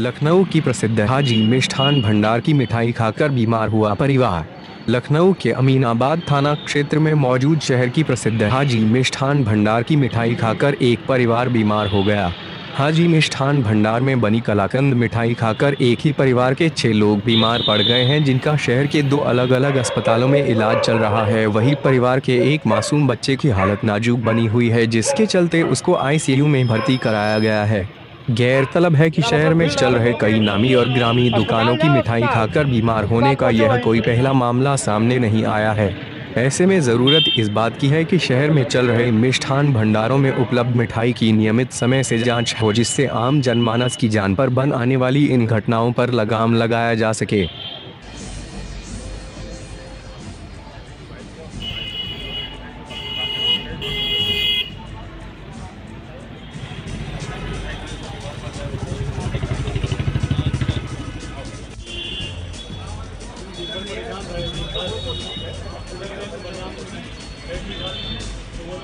लखनऊ की प्रसिद्ध हाजी मिष्ठान भंडार की मिठाई खाकर बीमार हुआ परिवार। लखनऊ के अमीनाबाद थाना क्षेत्र में मौजूद शहर की प्रसिद्ध हाजी मिष्ठान भंडार की मिठाई खाकर एक परिवार बीमार हो गया। हाजी मिष्ठान भंडार में बनी कलाकंद मिठाई खाकर एक ही परिवार के छह लोग बीमार पड़ गए हैं, जिनका शहर के दो अलग अलग अस्पतालों में इलाज चल रहा है। वही परिवार के एक मासूम बच्चे की हालत नाजुक बनी हुई है, जिसके चलते उसको आईसीयू में भर्ती कराया गया है। गैरतलब है कि शहर में चल रहे कई नामी और ग्रामी दुकानों की मिठाई खाकर बीमार होने का यह कोई पहला मामला सामने नहीं आया है। ऐसे में ज़रूरत इस बात की है कि शहर में चल रहे मिष्ठान भंडारों में उपलब्ध मिठाई की नियमित समय से जाँच हो, जिससे आम जनमानस की जान पर बन आने वाली इन घटनाओं पर लगाम लगाया जा सके।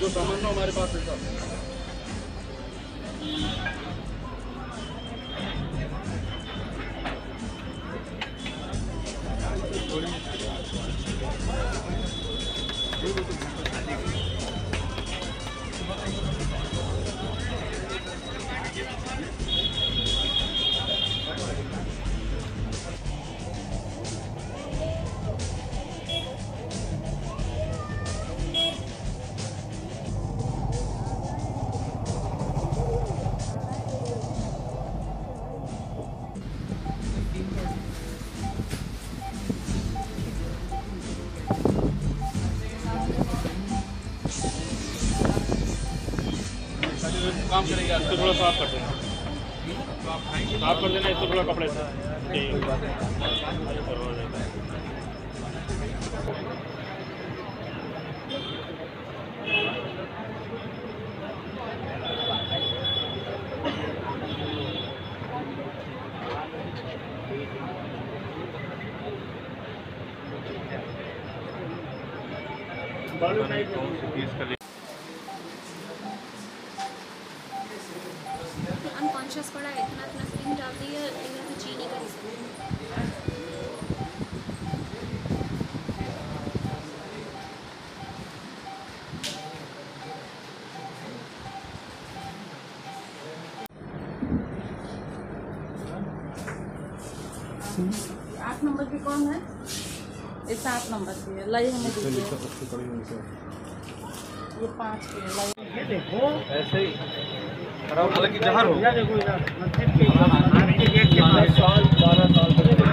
जो सामान हमारे पास है सब काम करेंगे, इसको थोड़ा साफ़ कर देना। साफ़ कर देना, इसको थोड़ा कपड़े से। बालू नहीं। अनकॉन्शियस पड़ा है इतना इतना क्रीम डाल दी है इधर से चीनी का आठ नंबर पे कौन है? ये सात नंबर पे है लई हमें दीजिए ये पाँच पे है लई। ऐसे ही। हालाँकि जहर हो साल बारह साल बना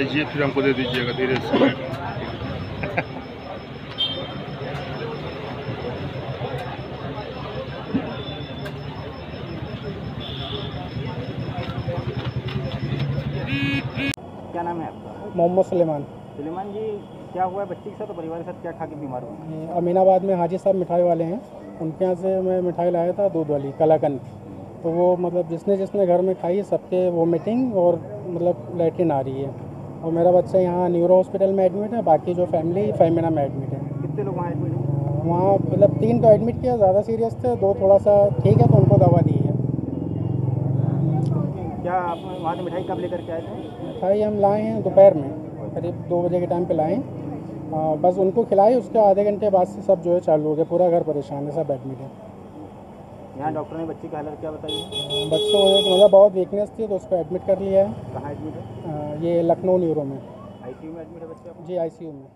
लीजिए फिर हमको दे दीजिएगा धीरे से क्या नाम है आपका? मोहम्मद सलेमान। सुलेमान जी क्या हुआ? है बच्चे के साथ और परिवार के साथ क्या खा के बीमार हुए? अमीनाबाद में हाजी साहब मिठाई वाले हैं। उनके यहाँ से मैं मिठाई लाया था दूध वाली कलाकंद। तो वो मतलब जिसने जिसने घर में खाई सबके वोमिटिंग और मतलब लैट्रिन आ रही है। और मेरा बच्चा यहाँ न्यूरो हॉस्पिटल में एडमिट है बाकी जो फैमिली फैमिना में एडमिट है। कितने लोग वहाँ एडमिट हैं वहाँ मतलब तीन तो एडमिट किया ज़्यादा सीरियस थे दो थोड़ा सा ठीक है तो उनको दवा दी है। क्या आप वहाँ से मिठाई कब लेकर के आए थे? मिठाई हम लाए हैं दोपहर में करीब दो बजे के टाइम पर लाए। बस उनको खिलाई उसके आधे घंटे बाद से सब जो है चालू हो गया पूरा घर परेशान है सब एडमिट है। यहाँ डॉक्टर ने बच्ची का हालत क्या बताई है? बच्चों को तो मतलब बहुत वीकनेस थी तो उसको एडमिट कर लिया है। कहाँ एडमिट है? ये लखनऊ न्यूरो में। आईसीयू में एडमिट है बच्चे? जी आईसीयू में।